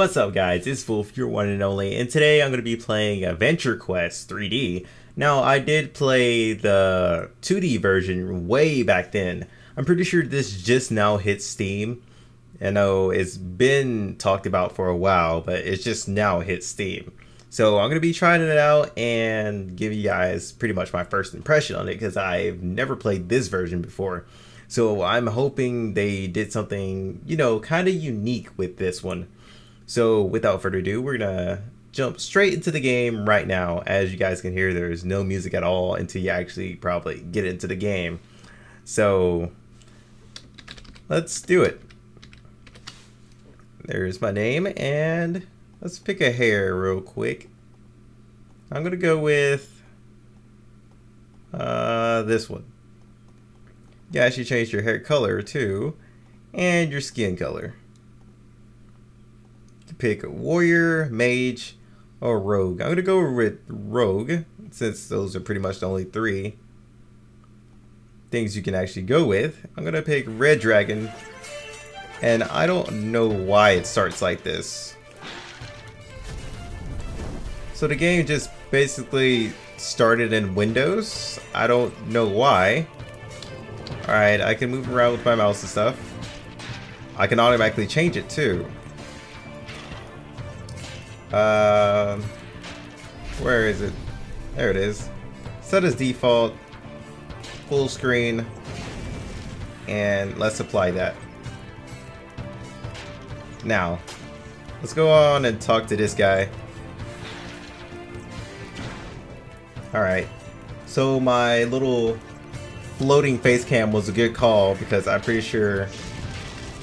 What's up guys, it's Volf, your one and only, and today I'm going to be playing Adventure Quest 3D. Now, I did play the 2D version way back then. I'm pretty sure this just now hit Steam. I know it's been talked about for a while, but it's just now hit Steam. So I'm going to be trying it out and give you guys pretty much my first impression on it because I've never played this version before. So I'm hoping they did something, you know, kind of unique with this one. So without further ado, we're gonna jump straight into the game right now. As you guys can hear, there's no music at all until you actually probably get into the game. So let's do it. There's my name and let's pick a hair real quick. I'm gonna go with uh, this one. You actually changed your hair color too, and your skin color pick warrior, mage, or rogue. I'm gonna go with rogue since those are pretty much the only three things you can actually go with. I'm gonna pick red dragon, and I don't know why it starts like this. So the game just basically started in Windows. I don't know why. Alright, I can move around with my mouse and stuff. I can automatically change it too. Um, where is it? There it is. Set as default, full screen, and let's apply that. Now, let's go on and talk to this guy. Alright, so my little floating face cam was a good call because I'm pretty sure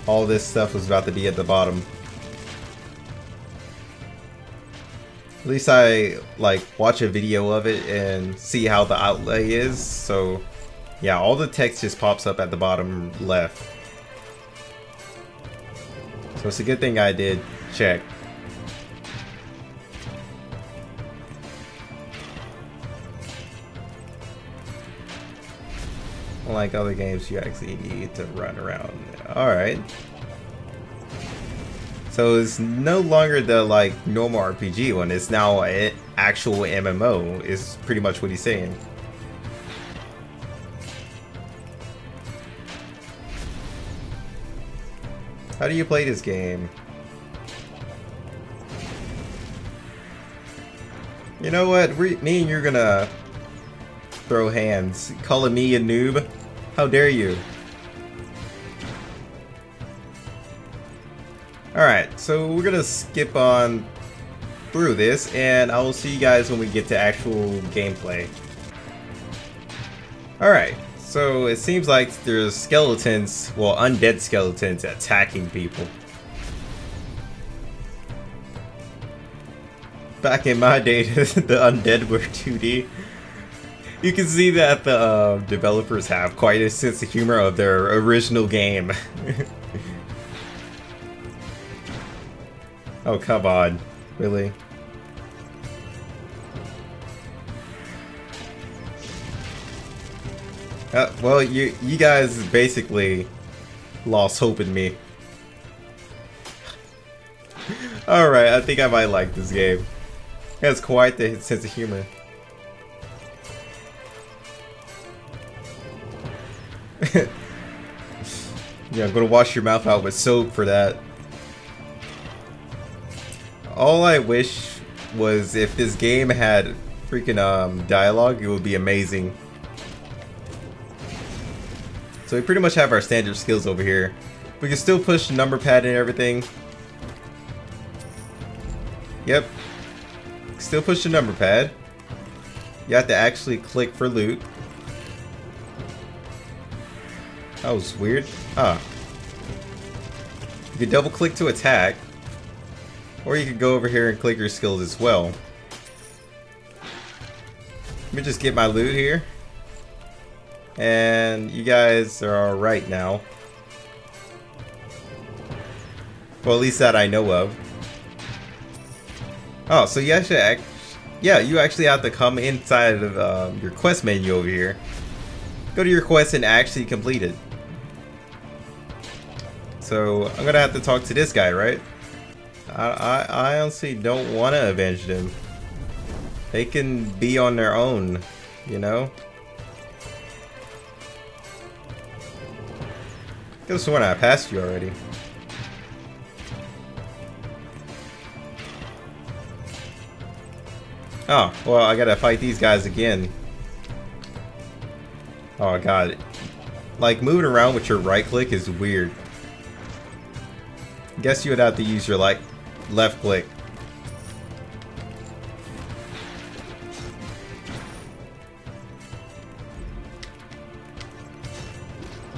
all this stuff was about to be at the bottom. At least I like watch a video of it and see how the outlay is. So yeah, all the text just pops up at the bottom left. So it's a good thing I did check. Unlike other games, you actually need to run around. Alright. So it's no longer the like normal RPG one, it's now an actual MMO, is pretty much what he's saying. How do you play this game? You know what? me and you're gonna throw hands. Calling me a noob? How dare you? Alright, so we're gonna skip on through this, and I will see you guys when we get to actual gameplay. Alright, so it seems like there's skeletons, well, undead skeletons attacking people. Back in my day, the undead were 2D. You can see that the uh, developers have quite a sense of humor of their original game. Oh, come on. Really? Uh, well, you you guys basically lost hope in me. Alright, I think I might like this game. It has quite the sense of humor. yeah, I'm gonna wash your mouth out with soap for that. All I wish was if this game had freaking um, dialogue, it would be amazing. So we pretty much have our standard skills over here. We can still push number pad and everything. Yep. Still push the number pad. You have to actually click for loot. That was weird. Ah. You can double click to attack. Or you could go over here and click your skills as well. Let me just get my loot here. And you guys are alright now. Well, at least that I know of. Oh, so you actually, act yeah, you actually have to come inside of um, your quest menu over here. Go to your quest and actually complete it. So, I'm gonna have to talk to this guy, right? I, I, I honestly don't want to avenge them. They can be on their own, you know? Could have sworn I passed you already. Oh, well, I gotta fight these guys again. Oh god. Like, moving around with your right click is weird. Guess you would have to use your, like, left click.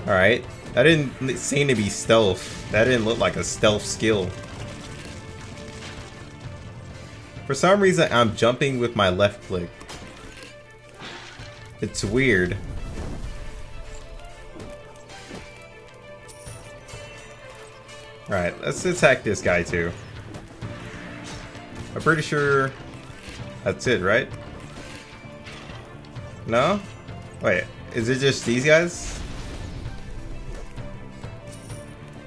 Alright. That didn't seem to be stealth. That didn't look like a stealth skill. For some reason, I'm jumping with my left click. It's weird. Alright, let's attack this guy too. I'm pretty sure that's it, right? No? Wait, is it just these guys?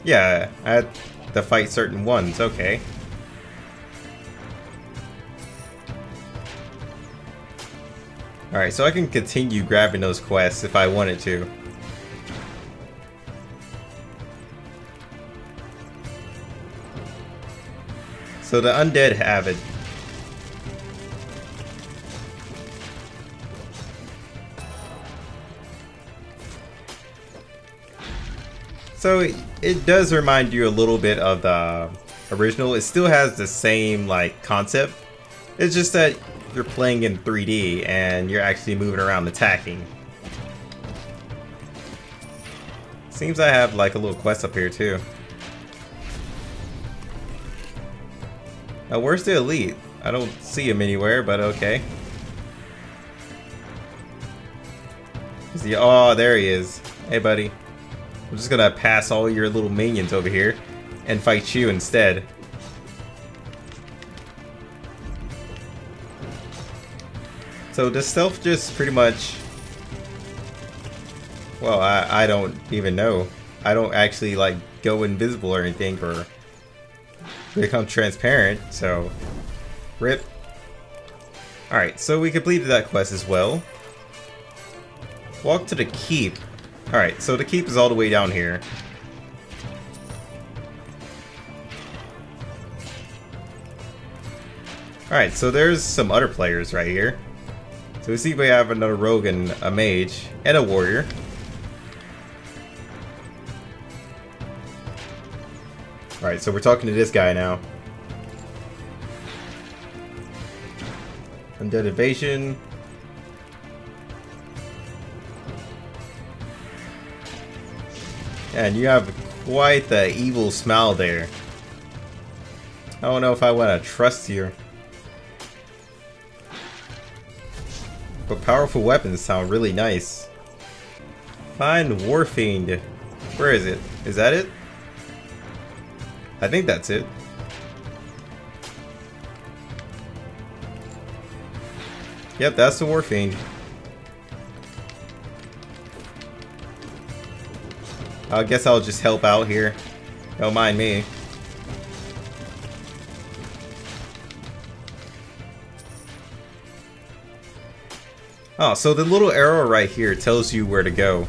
Yeah, I had to fight certain ones, okay. Alright, so I can continue grabbing those quests if I wanted to. So the undead have it. So it does remind you a little bit of the original. It still has the same like concept. It's just that you're playing in 3D and you're actually moving around attacking. Seems I have like a little quest up here too. Uh, now, where's the elite? I don't see him anywhere, but okay. Is he? Oh, there he is. Hey, buddy. I'm just gonna pass all your little minions over here and fight you instead. So does stealth just pretty much... Well, I, I don't even know. I don't actually, like, go invisible or anything, or become transparent, so rip. Alright, so we completed that quest as well. Walk to the keep. Alright, so the keep is all the way down here. Alright, so there's some other players right here. So we see we have another rogue and a mage, and a warrior. Alright, so we're talking to this guy now. Undead evasion. And you have quite the evil smile there. I don't know if I want to trust you. But powerful weapons sound really nice. Find Warfiend. Where is it? Is that it? I think that's it. Yep, that's the Warfiend. I guess I'll just help out here. Don't mind me. Oh, so the little arrow right here tells you where to go.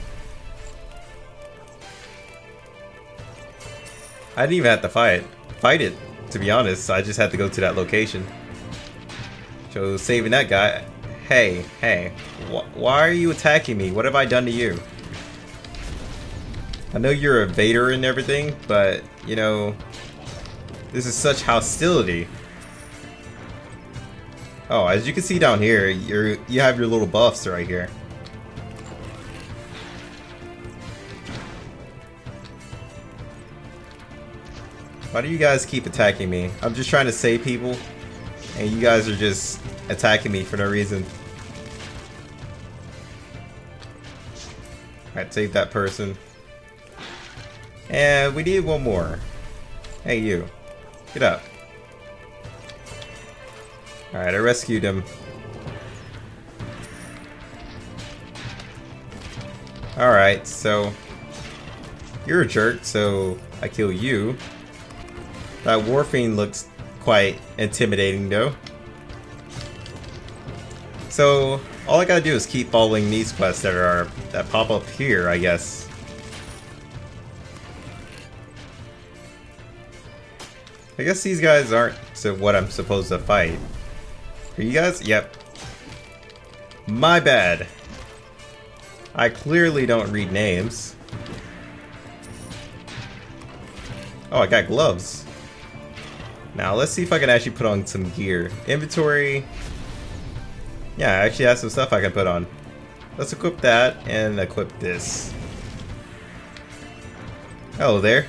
I didn't even have to fight fight it, to be honest. I just had to go to that location. So saving that guy. Hey, hey, wh why are you attacking me? What have I done to you? I know you're a Vader and everything, but, you know, this is such hostility. Oh, as you can see down here, you're you have your little buffs right here. Why do you guys keep attacking me? I'm just trying to save people, and you guys are just attacking me for no reason. Alright, save that person. And we need one more. Hey, you. Get up. Alright, I rescued him. Alright, so... You're a jerk, so I kill you. That Warfiend looks quite intimidating though. So, all I gotta do is keep following these quests that are that pop up here, I guess. I guess these guys aren't so what I'm supposed to fight. Are you guys? Yep. My bad. I clearly don't read names. Oh, I got gloves. Now, let's see if I can actually put on some gear. Inventory. Yeah, I actually have some stuff I can put on. Let's equip that and equip this. Hello there.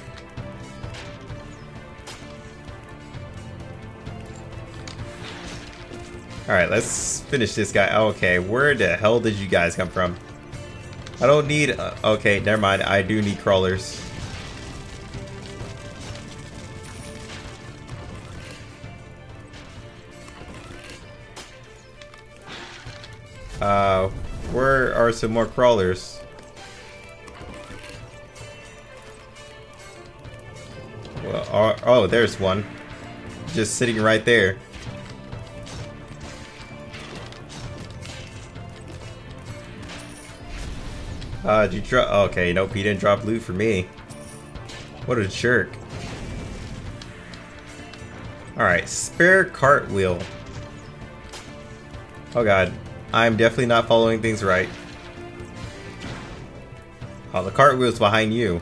Alright, let's finish this guy. okay, where the hell did you guys come from? I don't need... Uh, okay, never mind. I do need crawlers. Uh, where are some more crawlers? Well, oh, oh, there's one. Just sitting right there. Uh, did you drop? Okay, nope, he didn't drop loot for me. What a jerk. Alright, spare cartwheel. Oh god. I'm definitely not following things right. Oh, the cartwheel's behind you.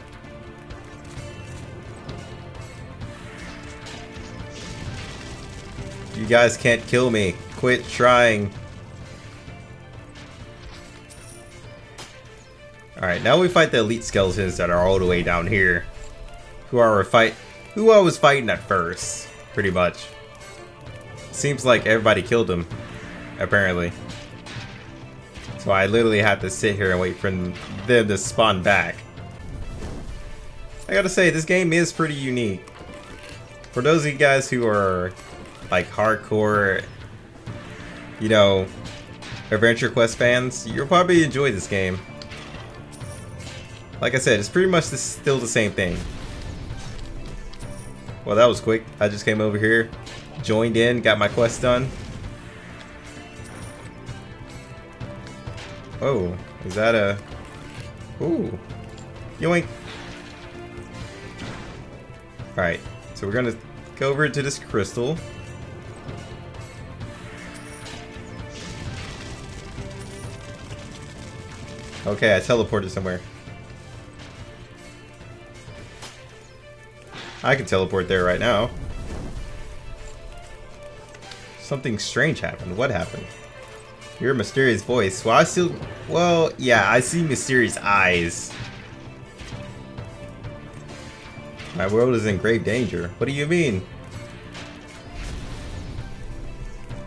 You guys can't kill me. Quit trying. Alright, now we fight the elite skeletons that are all the way down here. Who are we fight who I was fighting at first, pretty much. Seems like everybody killed them, apparently. So I literally had to sit here and wait for them to spawn back. I gotta say, this game is pretty unique. For those of you guys who are like hardcore, you know, Adventure Quest fans, you'll probably enjoy this game. Like I said, it's pretty much still the same thing. Well, that was quick. I just came over here, joined in, got my quest done. Oh, is that a... Ooh. Yoink. Alright, so we're gonna go over to this crystal. Okay, I teleported somewhere. I can teleport there right now. Something strange happened. What happened? Your mysterious voice. Well, I still... Well, yeah, I see mysterious eyes. My world is in grave danger. What do you mean?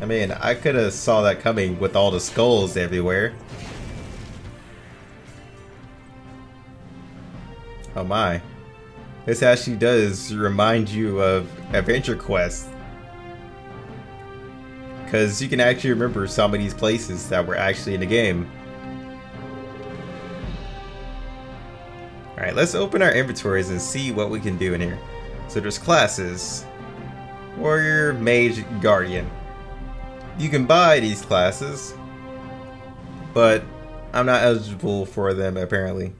I mean, I could have saw that coming with all the skulls everywhere. Oh my. This actually does remind you of Adventure Quest because you can actually remember some of these places that were actually in the game. Alright, let's open our inventories and see what we can do in here. So there's classes. Warrior, Mage, Guardian. You can buy these classes, but I'm not eligible for them apparently.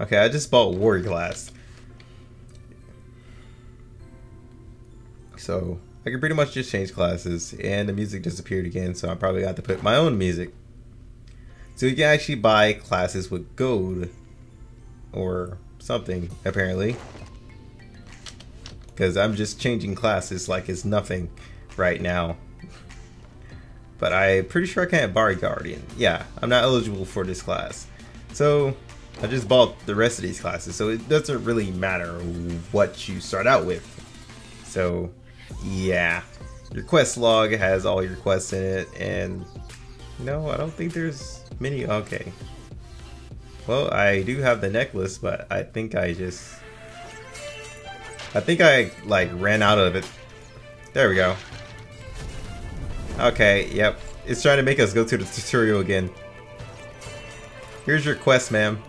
Okay, I just bought Warrior class. So, I can pretty much just change classes and the music disappeared again so I probably got to put my own music. So you can actually buy classes with gold or something apparently because I'm just changing classes like it's nothing right now. But I'm pretty sure I can't buy Guardian. Yeah, I'm not eligible for this class. So I just bought the rest of these classes so it doesn't really matter what you start out with. So yeah. Your quest log has all your quests in it, and no, I don't think there's many. Okay. Well, I do have the necklace, but I think I just... I think I, like, ran out of it. There we go. Okay, yep. It's trying to make us go to the tutorial again. Here's your quest, ma'am.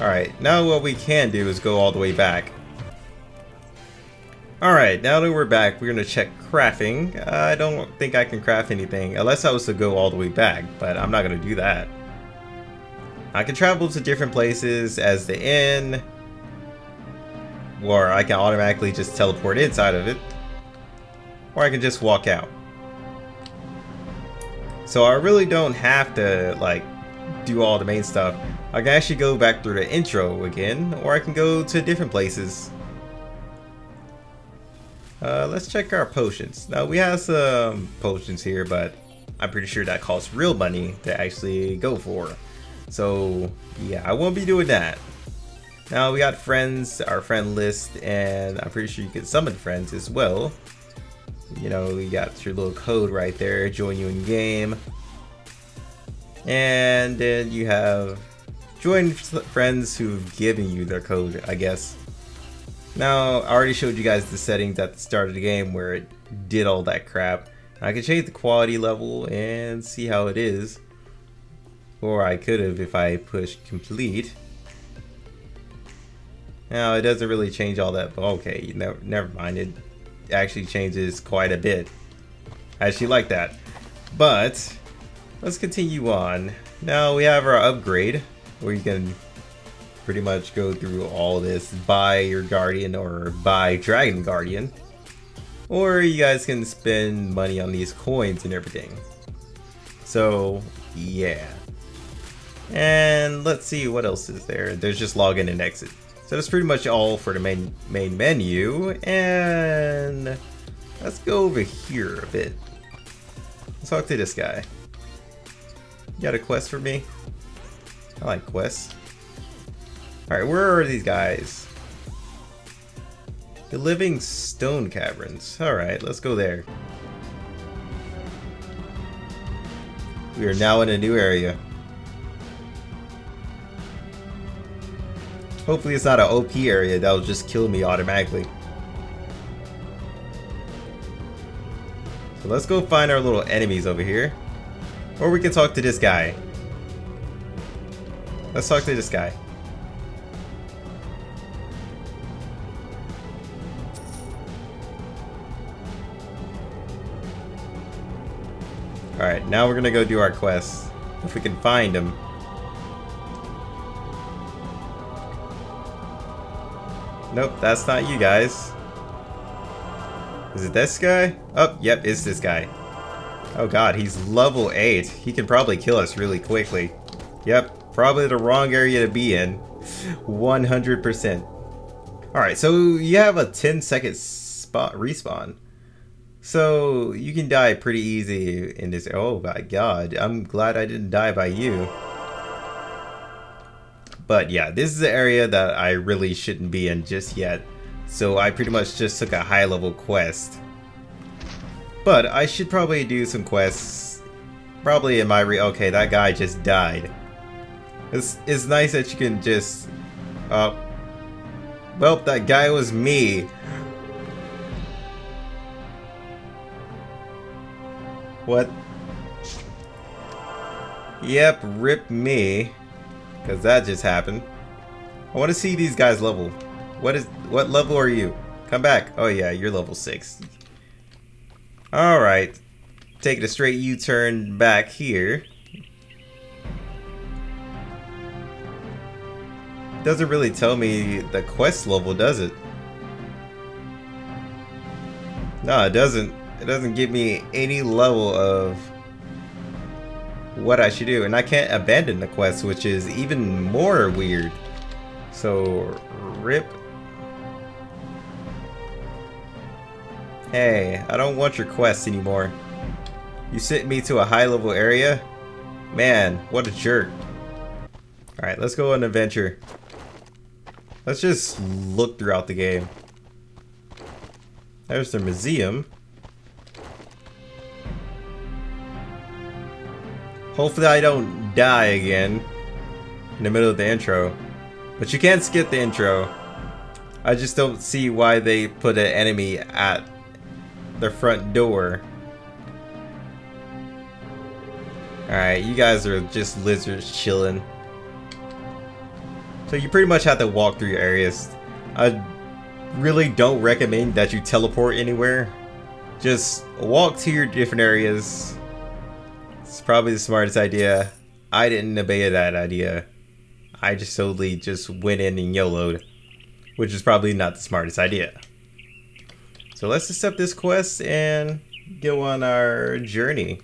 Alright, now what we can do is go all the way back. Alright, now that we're back, we're going to check crafting. I don't think I can craft anything, unless I was to go all the way back, but I'm not going to do that. I can travel to different places as the inn, or I can automatically just teleport inside of it, or I can just walk out. So I really don't have to, like, do all the main stuff. I can actually go back through the intro again, or I can go to different places. Uh, let's check our potions. Now we have some potions here, but I'm pretty sure that costs real money to actually go for. So yeah, I won't be doing that. Now we got friends, our friend list, and I'm pretty sure you can summon friends as well. You know, you got your little code right there, join you in game. And then you have join friends who've given you their code, I guess. Now, I already showed you guys the settings at the start of the game where it did all that crap. I can change the quality level and see how it is. Or I could have if I pushed complete. Now, it doesn't really change all that, but okay, never, never mind. It actually changes quite a bit. I actually like that. But, let's continue on. Now we have our upgrade, where you can pretty much go through all this, buy your Guardian or buy Dragon Guardian. Or you guys can spend money on these coins and everything. So, yeah. And let's see what else is there. There's just login and exit. So that's pretty much all for the main main menu. And let's go over here a bit. Let's talk to this guy. You got a quest for me? I like quests. Alright, where are these guys? The Living Stone Caverns. Alright, let's go there. We are now in a new area. Hopefully it's not an OP area that'll just kill me automatically. So let's go find our little enemies over here. Or we can talk to this guy. Let's talk to this guy. Alright, now we're gonna go do our quest. If we can find him. Nope, that's not you guys. Is it this guy? Oh, yep, it's this guy. Oh god, he's level 8. He can probably kill us really quickly. Yep, probably the wrong area to be in. 100%. Alright, so you have a 10 second spot respawn. So you can die pretty easy in this. Oh my god, I'm glad I didn't die by you. But yeah, this is the area that I really shouldn't be in just yet. So I pretty much just took a high level quest. But I should probably do some quests. Probably in my re- okay, that guy just died. It's, it's nice that you can just... Uh, well, that guy was me. What? Yep, rip me. Because that just happened. I want to see these guys level. What is what level are you? Come back. Oh yeah, you're level 6. Alright. Taking a straight U-turn back here. Doesn't really tell me the quest level, does it? No, it doesn't. It doesn't give me any level of what I should do. And I can't abandon the quest, which is even more weird. So, rip. Hey, I don't want your quest anymore. You sent me to a high level area? Man, what a jerk. Alright, let's go on an adventure. Let's just look throughout the game. There's the museum. Hopefully I don't die again in the middle of the intro. But you can't skip the intro. I just don't see why they put an enemy at their front door. Alright, you guys are just lizards chilling. So you pretty much have to walk through areas. I really don't recommend that you teleport anywhere. Just walk to your different areas. It's probably the smartest idea. I didn't obey that idea. I just totally just went in and YOLO'd, which is probably not the smartest idea. So let's accept this quest and go on our journey.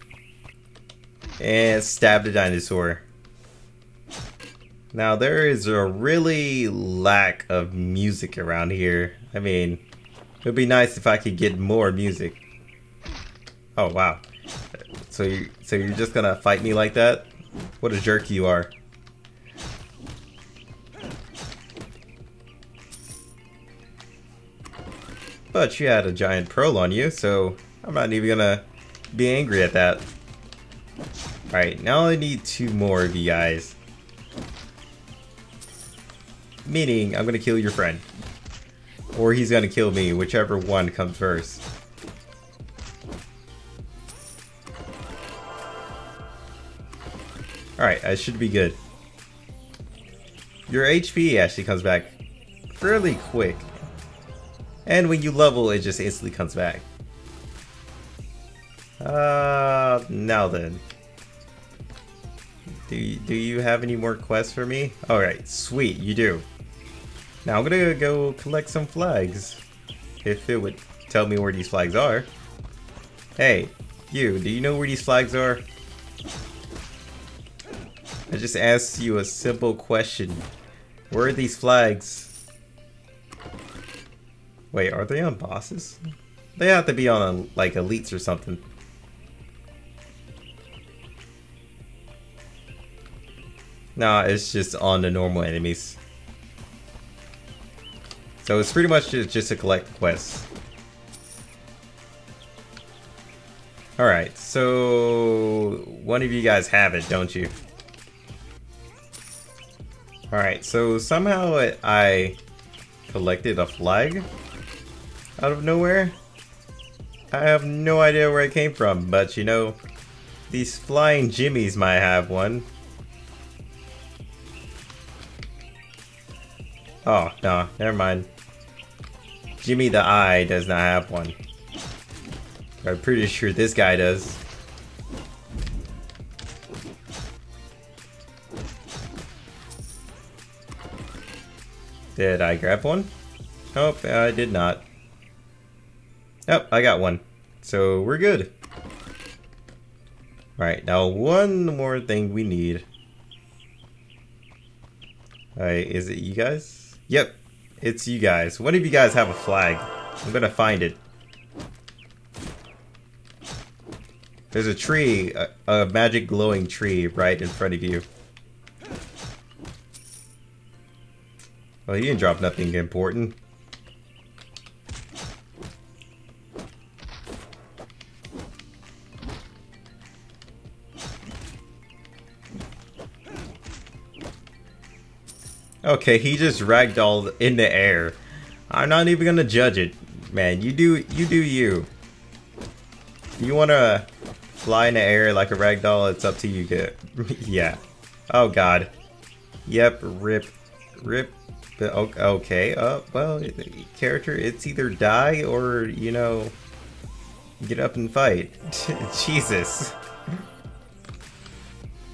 And stab the dinosaur. Now there is a really lack of music around here. I mean, it would be nice if I could get more music. Oh wow. So you so you're just gonna fight me like that? What a jerk you are. But you had a giant pearl on you, so I'm not even gonna be angry at that. Alright, now I need two more of you guys. Meaning, I'm gonna kill your friend. Or he's gonna kill me, whichever one comes first. Alright, I should be good. Your HP actually comes back fairly quick. And when you level, it just instantly comes back. Uh, now then. Do you, do you have any more quests for me? Alright, sweet, you do. Now I'm gonna go collect some flags. If it would tell me where these flags are. Hey, you, do you know where these flags are? I just asked you a simple question. Where are these flags? Wait, are they on bosses? They have to be on like elites or something. Nah, it's just on the normal enemies. So it's pretty much just, a collect quests. Alright, so one of you guys have it, don't you? Alright, so somehow I collected a flag out of nowhere. I have no idea where it came from, but you know, these flying jimmies might have one. Oh, no, never mind. Jimmy the Eye does not have one. I'm pretty sure this guy does. Did I grab one? Nope, I did not. Yep, I got one. So we're good. Alright, now one more thing we need. Alright, is it you guys? Yep, it's you guys. One of you guys have a flag. I'm gonna find it. There's a tree, a, a magic glowing tree right in front of you. Well, you didn't drop nothing important. Okay, he just ragdolled in the air. I'm not even gonna judge it. Man, you do you do you. You wanna fly in the air like a ragdoll, it's up to you good. yeah. Oh god. Yep, rip. Rip. Okay, uh, well, character, it's either die or, you know, get up and fight. Jesus.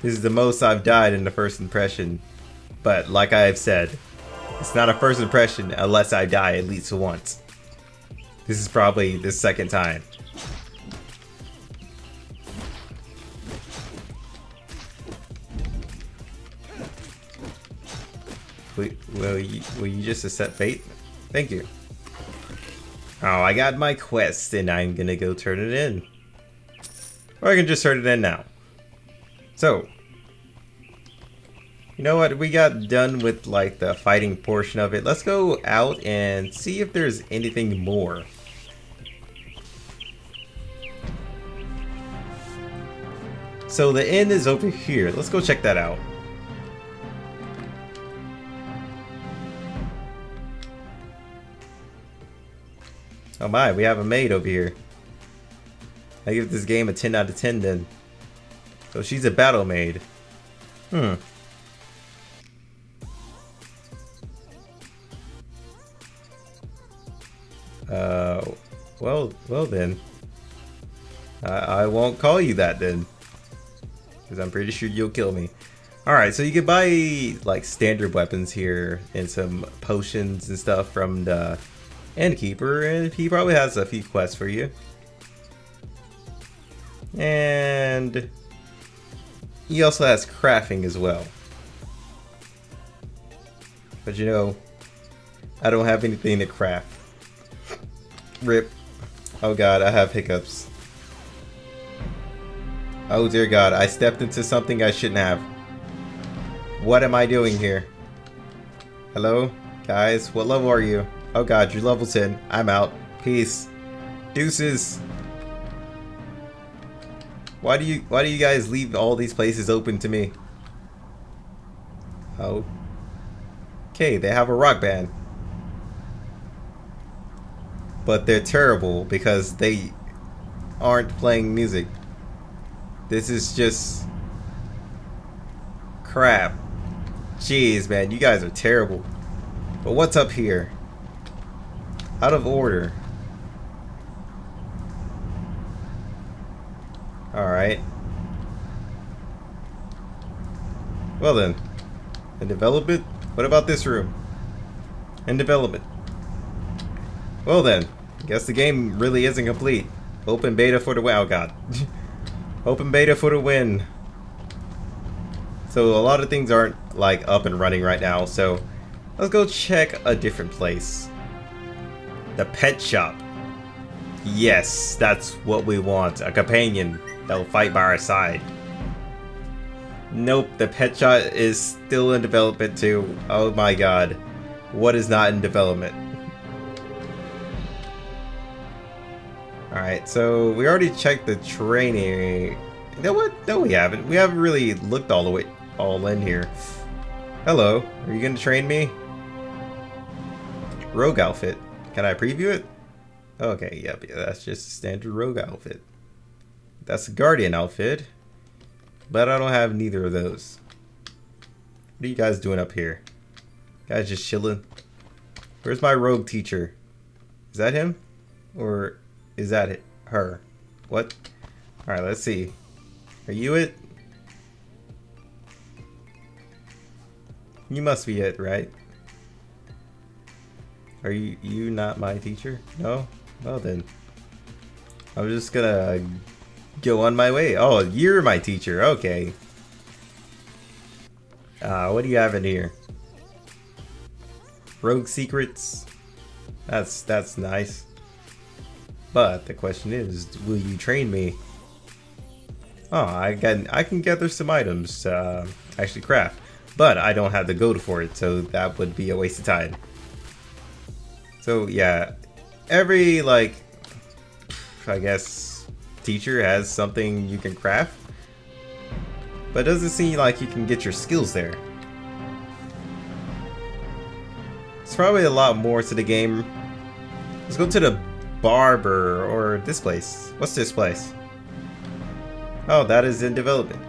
This is the most I've died in the first impression. But like I've said, it's not a first impression unless I die at least once. This is probably the second time. Will, you, will you just accept fate? Thank you. Oh, I got my quest and I'm gonna go turn it in. Or I can just turn it in now. So, you know what? We got done with like the fighting portion of it. Let's go out and see if there's anything more. So the inn is over here. Let's go check that out. Oh my, we have a maid over here. I give this game a 10 out of 10 then. So she's a battle maid. Hmm. Uh, well, well then. I, I won't call you that then. Because I'm pretty sure you'll kill me. Alright, so you can buy like standard weapons here and some potions and stuff from the Innkeeper, and he probably has a few quests for you. And he also has crafting as well. But you know, I don't have anything to craft. Rip. Oh god, I have hiccups. Oh dear god, I stepped into something I shouldn't have. What am I doing here? Hello? Guys, what level are you? Oh god, you're level 10. I'm out. Peace. Deuces. Why do you why do you guys leave all these places open to me? Oh. Okay, they have a rock band. But they're terrible because they aren't playing music. This is just crap. Jeez, man, you guys are terrible. But what's up here? Out of order. Alright. Well then. In development? What about this room? In development. Well then. Guess the game really isn't complete. Open beta for the. Oh god. Open beta for the win. So a lot of things aren't like up and running right now, so let's go check a different place. The pet shop. Yes, that's what we want. A companion that will fight by our side. Nope, the pet shop is still in development too. Oh my god. What is not in development? Alright, so we already checked the training. You know what? No, we haven't. We haven't really looked all the way all in here. Hello, are you gonna train me? Rogue outfit. Can I preview it? Okay, yep, yeah, that's just a standard rogue outfit. That's a guardian outfit. But I don't have neither of those. What are you guys doing up here? Guys just chilling? Where's my rogue teacher? Is that him? Or is that it? her? What? Alright, let's see. Are you it? You must be it, right? Are you you not my teacher? No? Well then. I'm just gonna go on my way. Oh, you're my teacher. Okay. Uh, what do you have in here? Rogue secrets. That's that's nice. But the question is, will you train me? Oh, I can I can gather some items, uh, actually craft, but I don't have the gold for it, so that would be a waste of time. So yeah, every like, I guess, teacher has something you can craft, but it doesn't seem like you can get your skills there. It's probably a lot more to the game. Let's go to the barber or this place. What's this place? Oh, that is in development.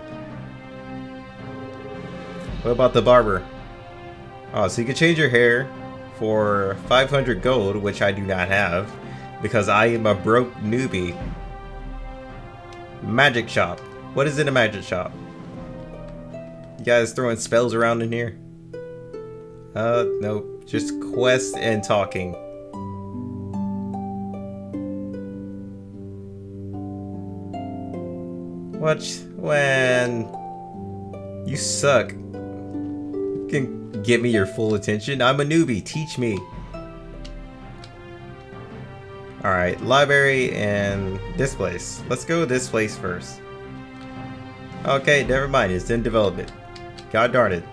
What about the barber? Oh, so you can change your hair for 500 gold, which I do not have, because I am a broke newbie. Magic shop. What is in a magic shop? You guys throwing spells around in here? Uh, nope. Just quest and talking. Watch when you suck. You can Give me your full attention. I'm a newbie. Teach me. Alright, library and this place. Let's go this place first. Okay, never mind. It's in development. God darn it.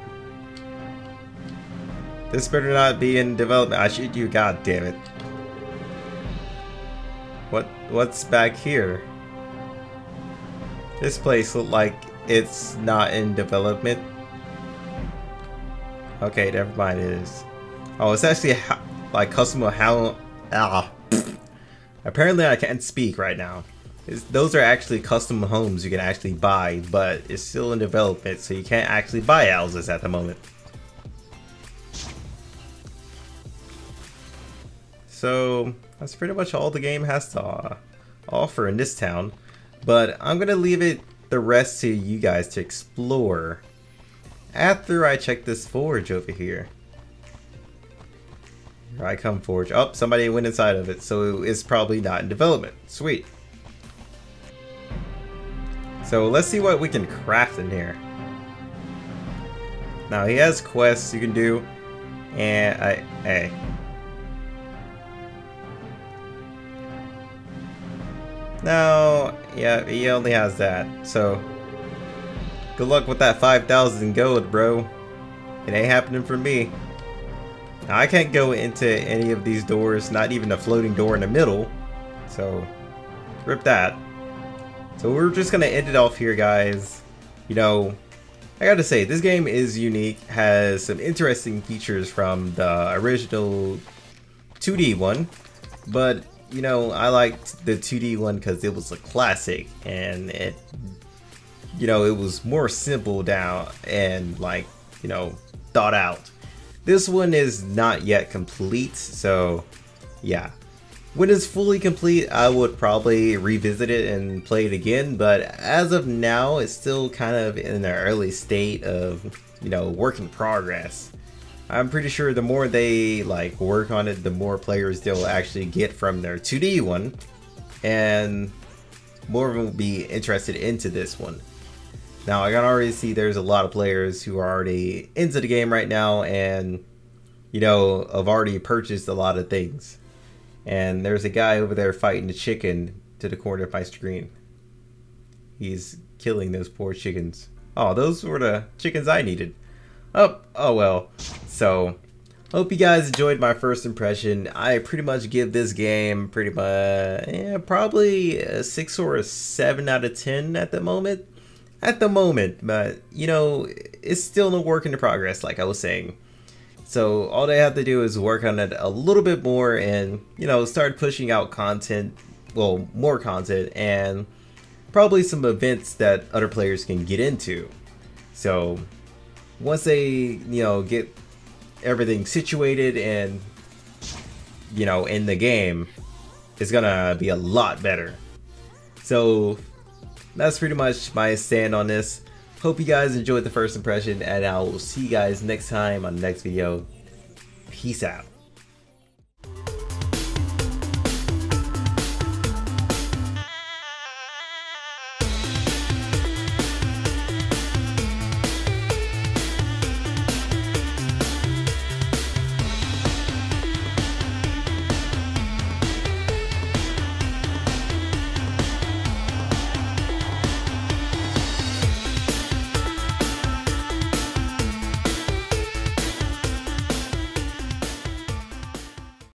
This better not be in development. I shoot you. God damn it. What? What's back here? This place look like it's not in development. Okay, never mind. It is. Oh, it's actually like customer how. Ah. Apparently, I can't speak right now. It's, those are actually custom homes you can actually buy, but it's still in development, so you can't actually buy houses at the moment. So, That's pretty much all the game has to offer in this town. But I'm going to leave it the rest to you guys to explore after I check this forge over here. Here I come forge. Oh, somebody went inside of it, so it's probably not in development. Sweet. So let's see what we can craft in here. Now he has quests you can do, and I, hey. No, yeah, he only has that, so good luck with that 5,000 gold, bro. It ain't happening for me. Now, I can't go into any of these doors, not even a floating door in the middle, so rip that. So we're just gonna end it off here, guys. You know, I gotta say, this game is unique, has some interesting features from the original 2D one, but you know, I liked the 2D one because it was a classic and it, you know, it was more simple down and like, you know, thought out. This one is not yet complete, so yeah. When it's fully complete, I would probably revisit it and play it again, but as of now, it's still kind of in the early state of, you know, work in progress. I'm pretty sure the more they like work on it, the more players they'll actually get from their 2D one, and more of them will be interested into this one. Now, I can already see there's a lot of players who are already into the game right now, and you know, have already purchased a lot of things. And there's a guy over there fighting a chicken to the corner of my screen. He's killing those poor chickens. Oh, those were the chickens I needed. Oh, oh well. So, hope you guys enjoyed my first impression. I pretty much give this game pretty much, eh, yeah, probably a 6 or a 7 out of 10 at the moment. At the moment, but, you know, it's still a work in progress, like I was saying. So all they have to do is work on it a little bit more and, you know, start pushing out content, well, more content and probably some events that other players can get into. So once they, you know, get everything situated and, you know, in the game, it's gonna be a lot better. So that's pretty much my stand on this. Hope you guys enjoyed the first impression, and I will see you guys next time on the next video. Peace out.